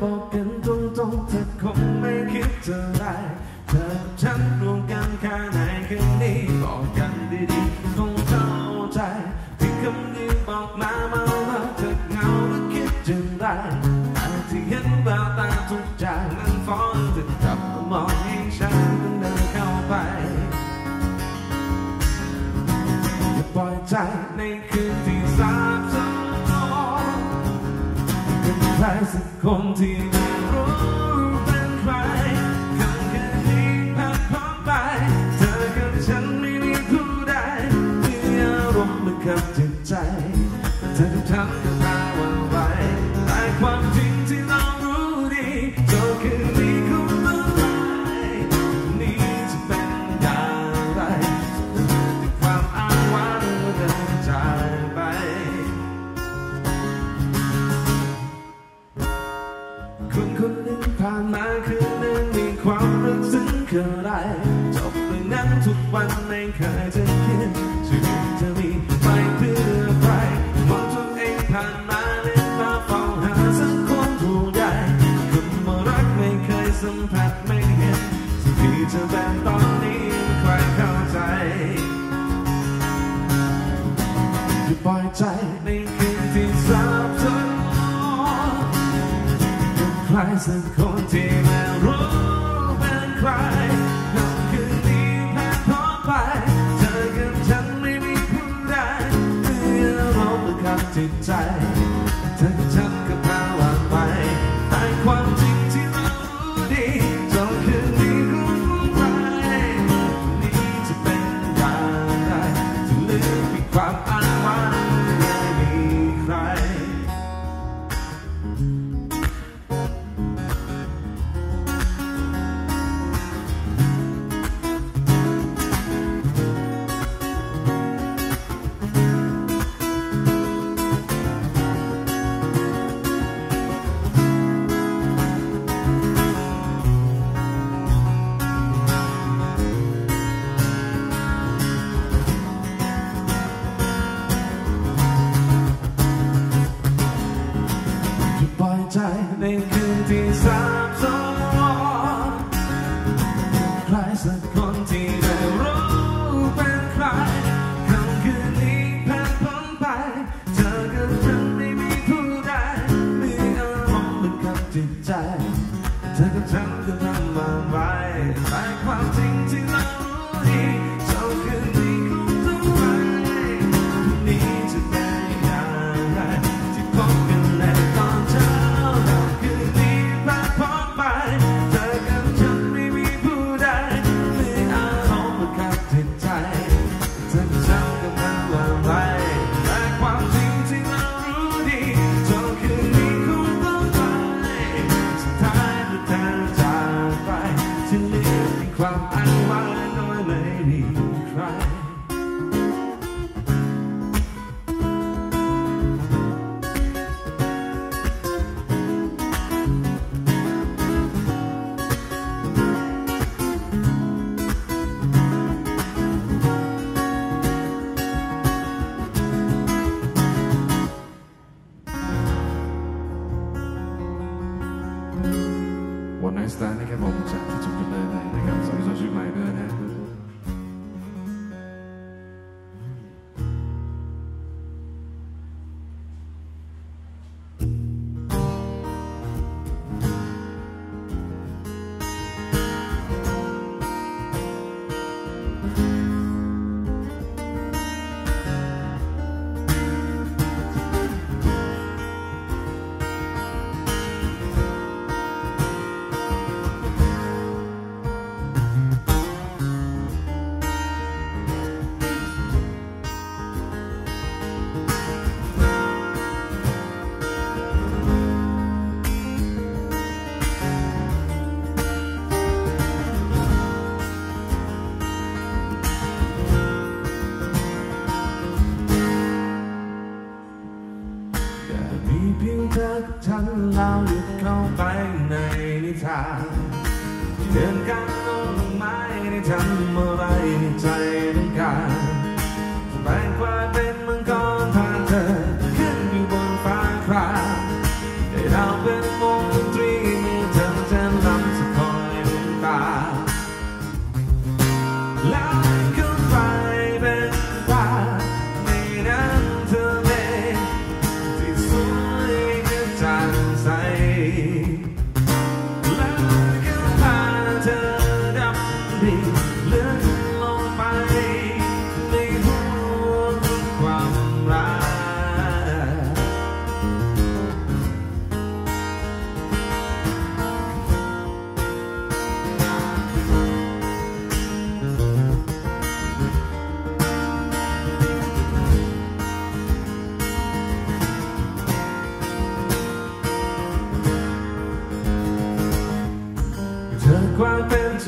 บอกกันตรงๆเธอคงไม่คิดจะไรเธอฉันรวมกันแค่ไหนคืนนี้บอกกันดีๆ สักคนที่ไม่รู้เป็นใครนั่คือดีแพ้ท้อไป เธอกับฉันไม่มีคู่ใดเมื่อราระคับจิตใจ เพียงเธอฉันเราหยุดเข้าไปในนิทานเดินกันน้องไม้ได้ทำอะไรในใจ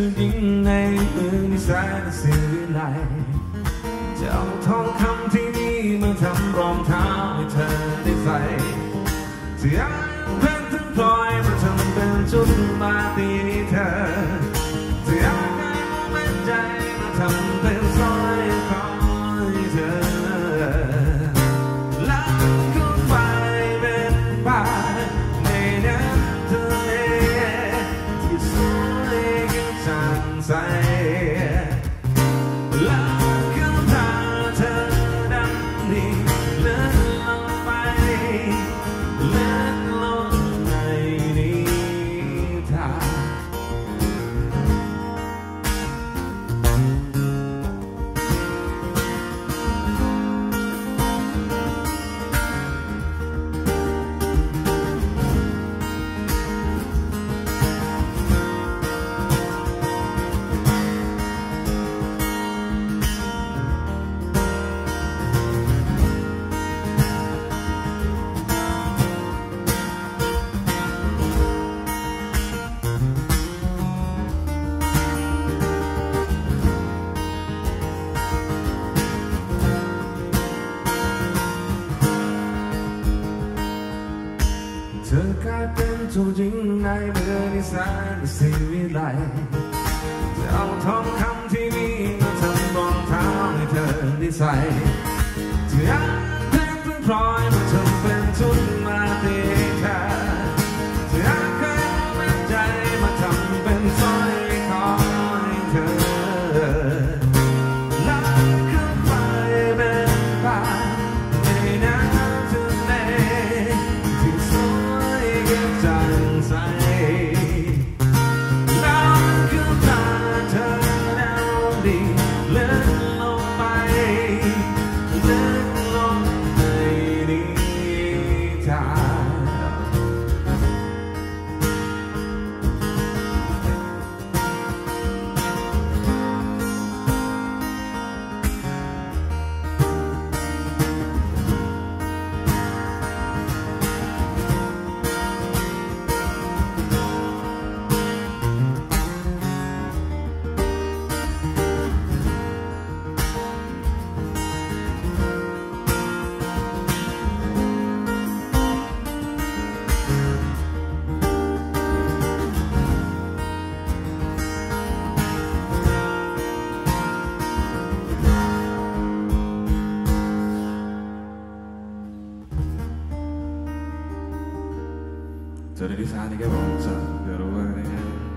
สุดินในมือนิสายนิสิวิไลจะเอาทองคำที่นี่มาทำรองเท้าให้เธอได้ใส่จะยังเป็นถึงพอยมาทำเป็นชุดมาตี so didn't I really decide to stay with life?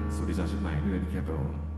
Sorry, I should make you a cap on.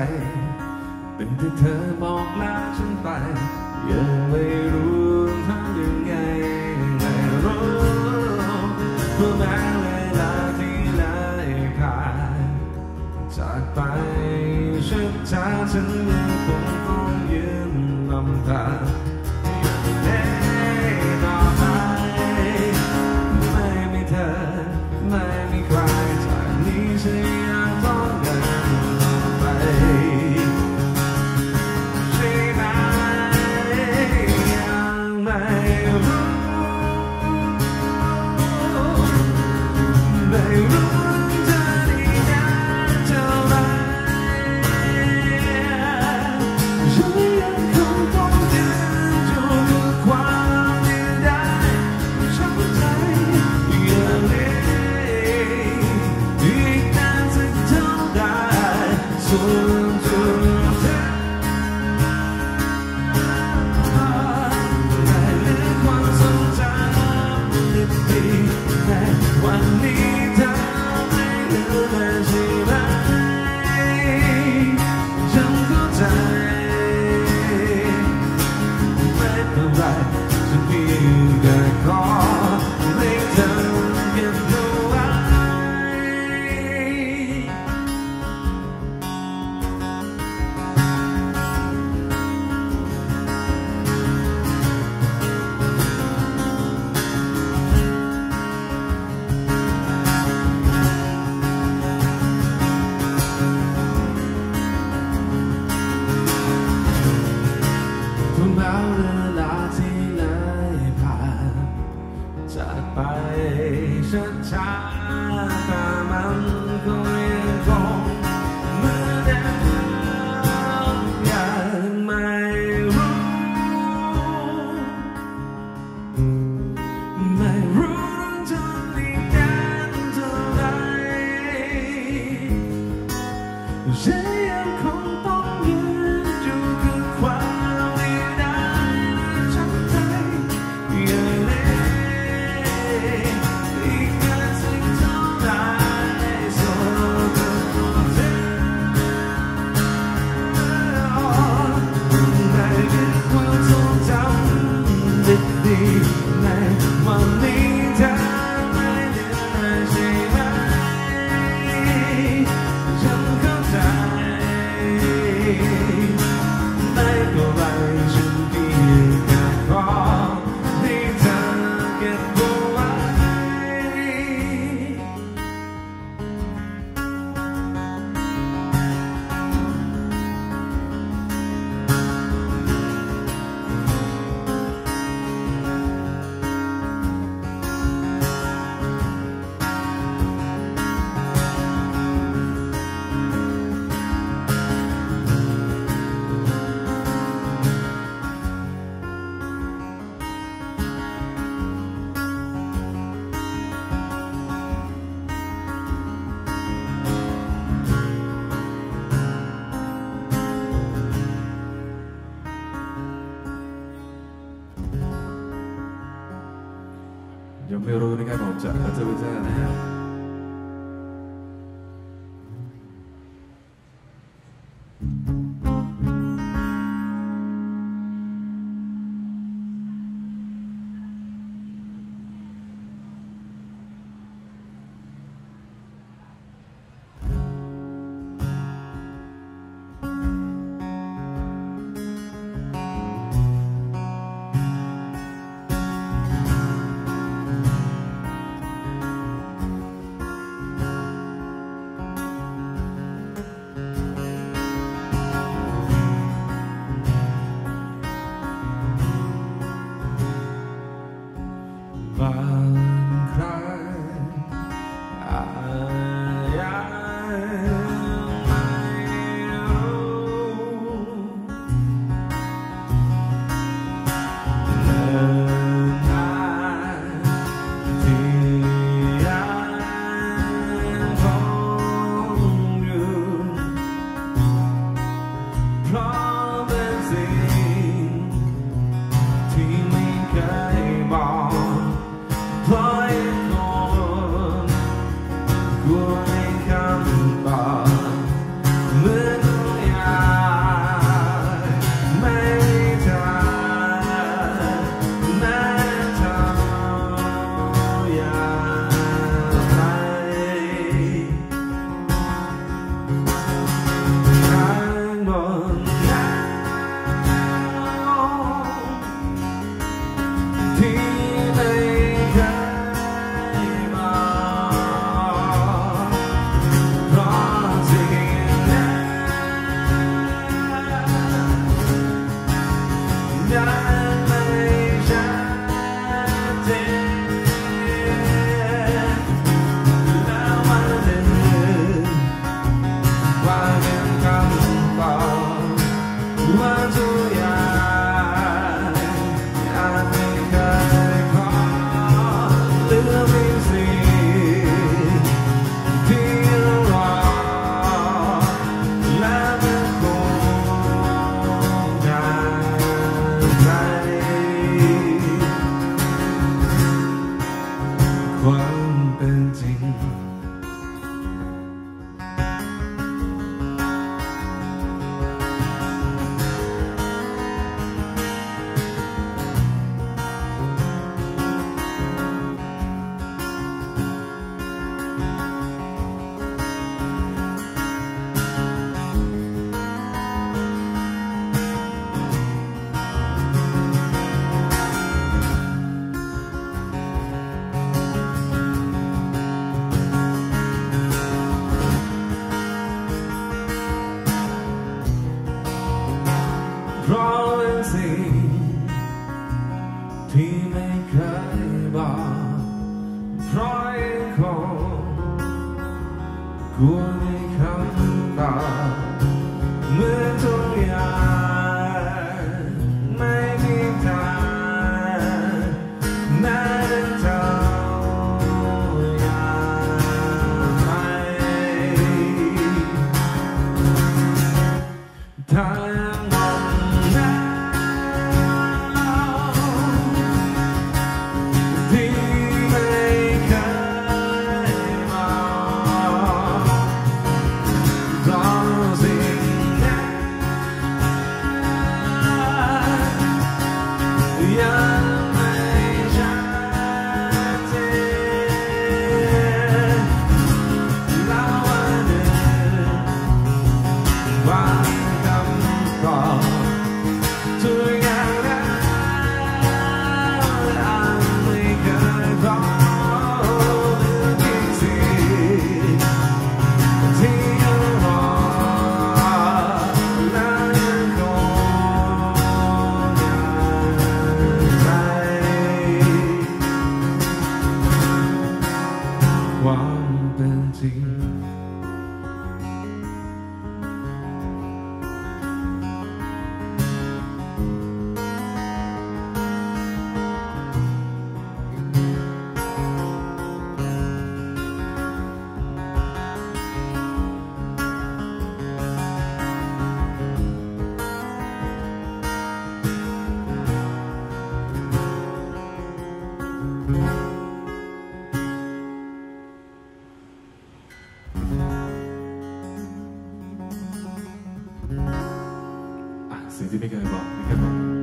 i ahí. 여러분에게 한번 엎자 여쭤보지 ำ อะสิ่งที่ไม่เ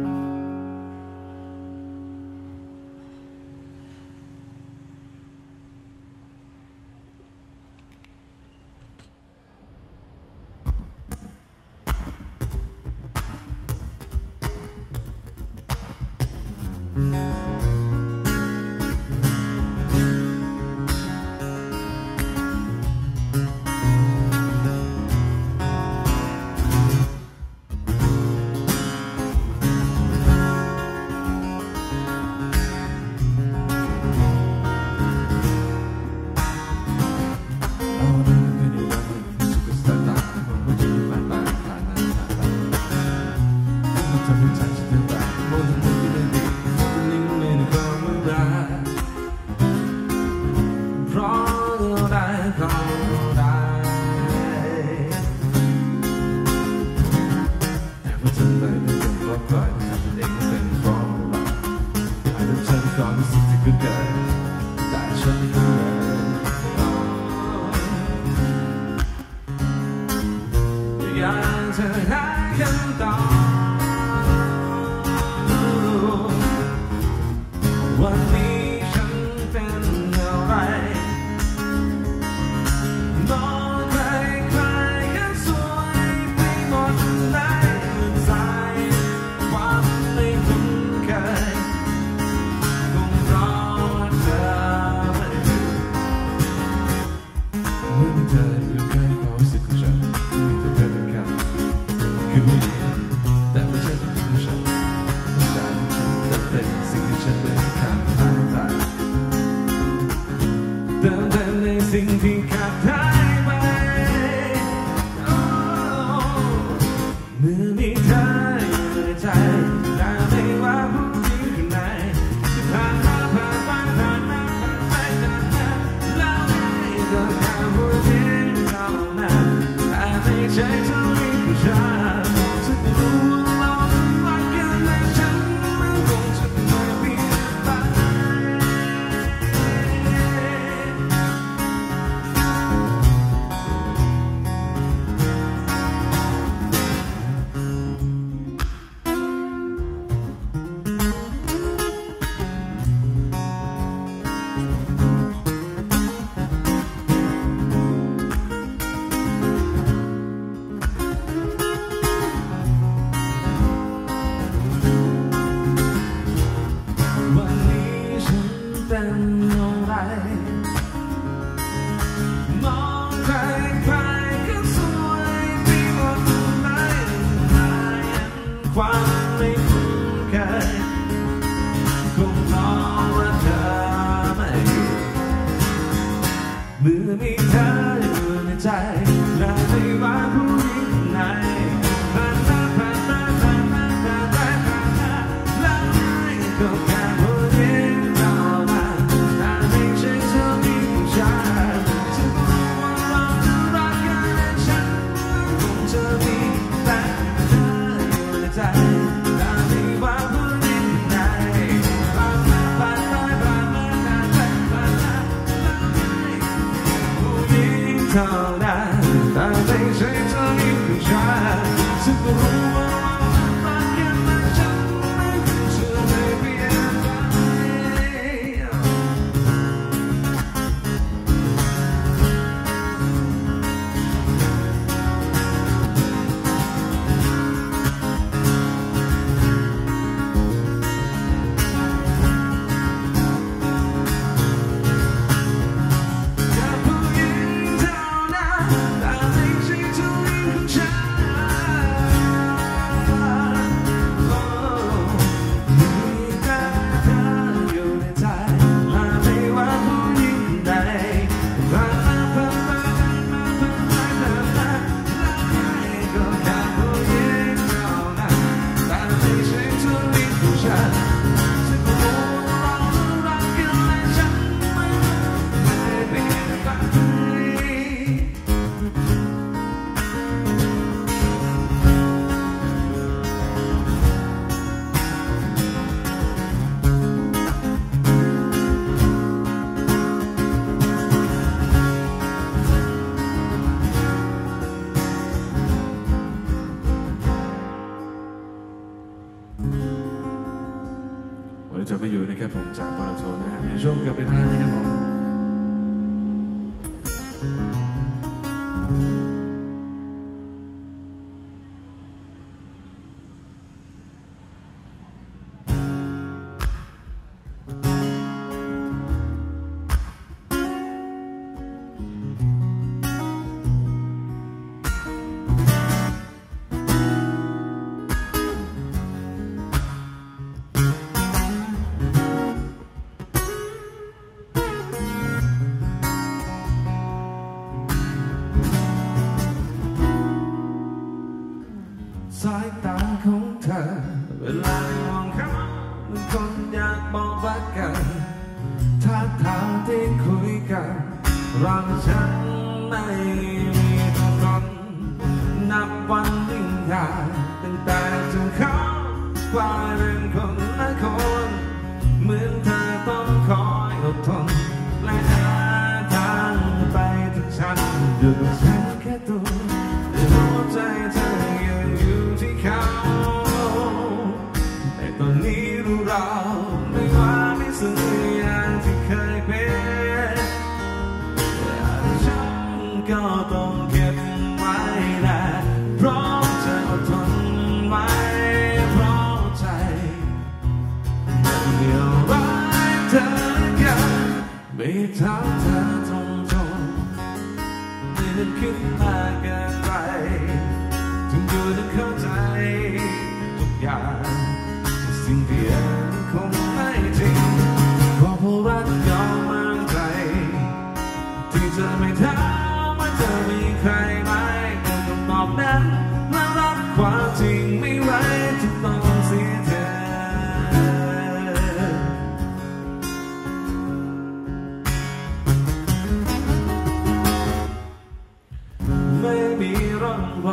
ไหว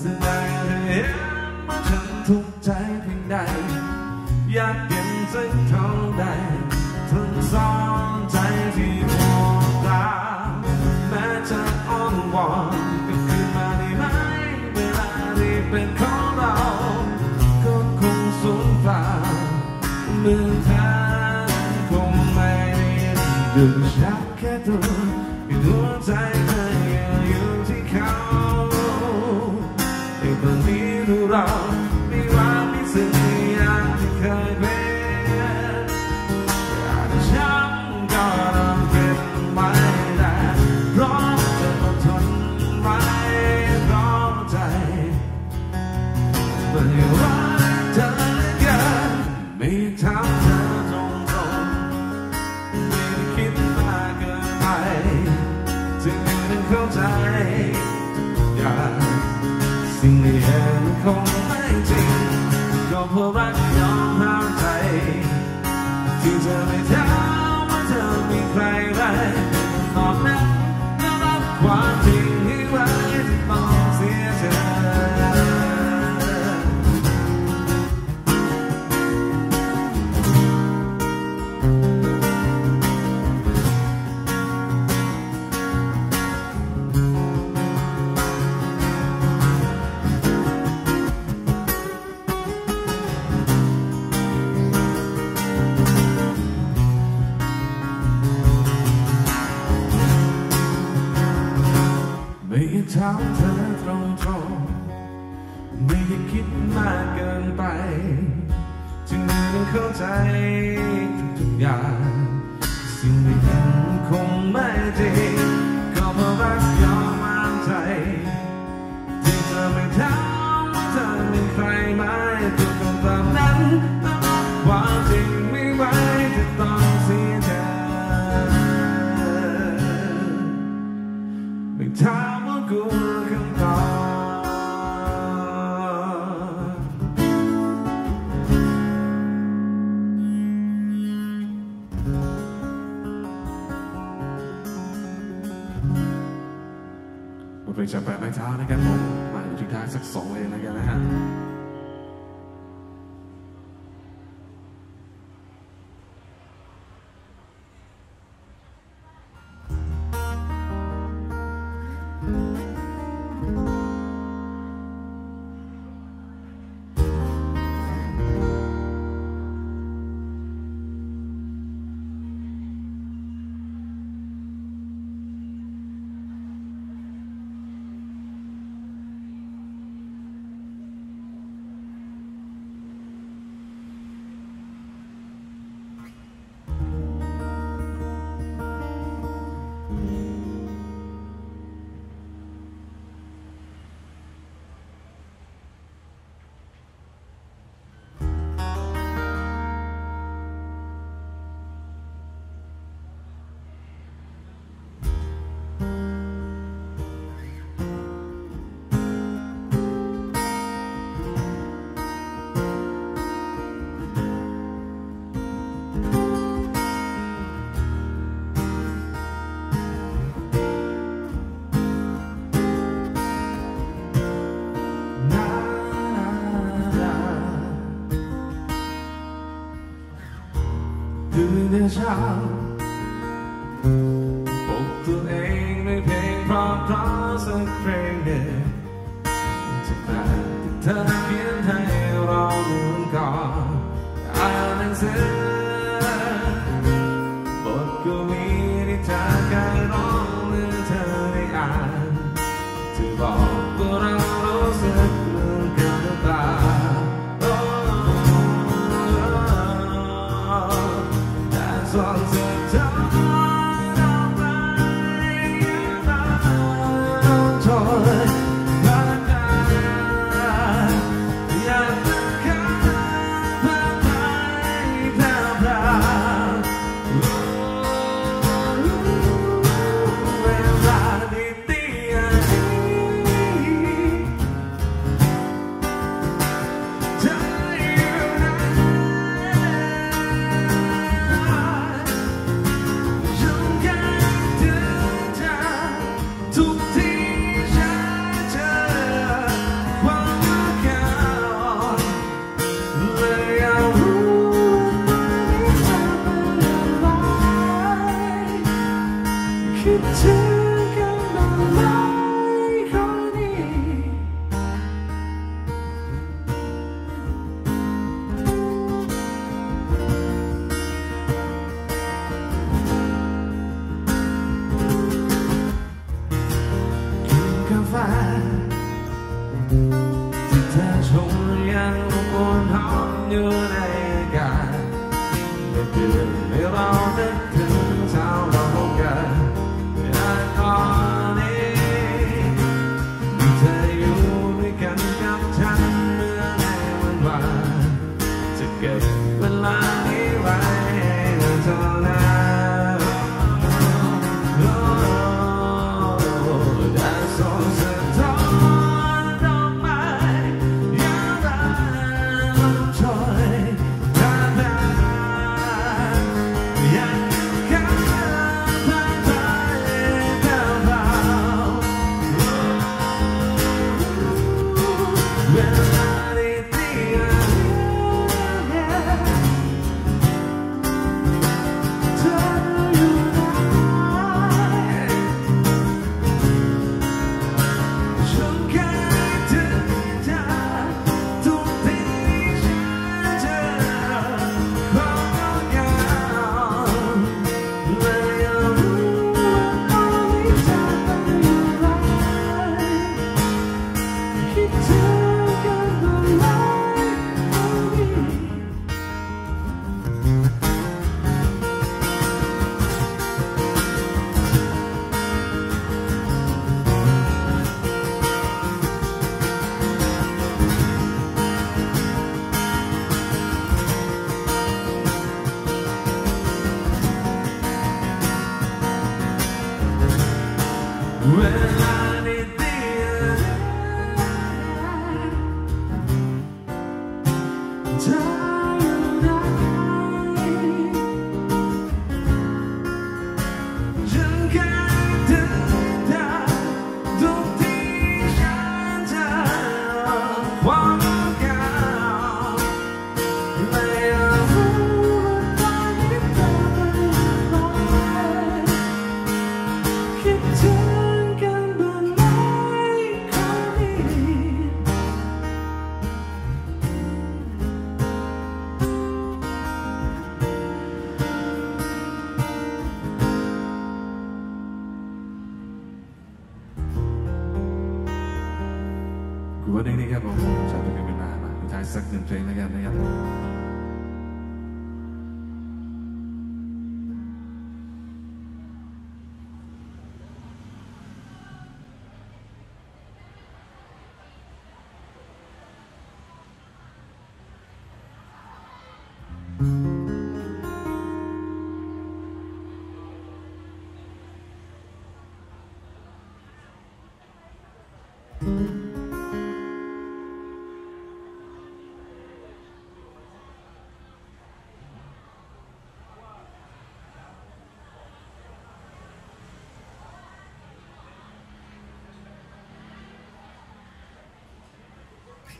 แสดงให้เห็นฉันทุกใจเพียงใดอยากเก็บสักเท่า เพราะรักน้องหาใครที่จะไม่ ไม่อยากถามเธอตรงๆไม่อยากคิดมากเกินไป จึงต้องเข้าใจทุกอย่างสิ่งที่เห็นคงไม่จริก็เพราะรักยอมมั่นใจที่เธอไม่ทำ จะกแปดไม้เท้านะครับผมมาถึงที่ไางสักสองเลนแล้วกันนะฮะ down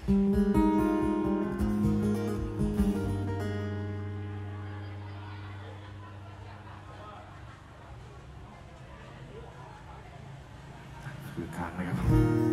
คือการนะครับ